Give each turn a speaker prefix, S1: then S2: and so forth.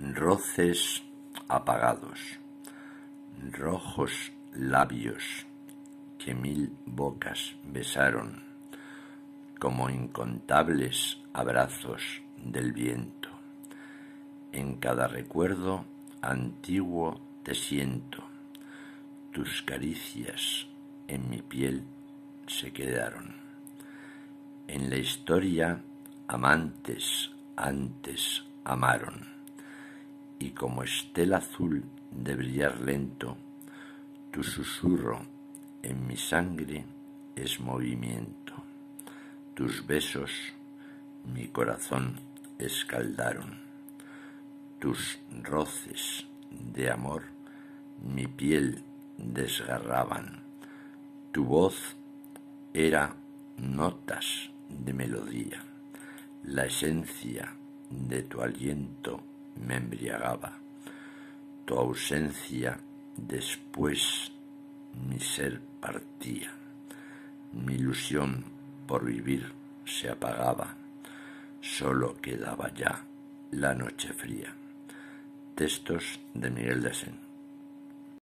S1: roces apagados, rojos labios que mil bocas besaron, como incontables abrazos del viento. En cada recuerdo antiguo te siento, tus caricias en mi piel se quedaron. En la historia amantes antes amaron, y como estela azul de brillar lento, tu susurro en mi sangre es movimiento, tus besos mi corazón escaldaron, tus roces de amor mi piel desgarraban, tu voz era notas de melodía, la esencia de tu aliento me embriagaba, tu ausencia después mi ser partía, mi ilusión por vivir se apagaba, solo quedaba ya la noche fría. Textos de Miguel de.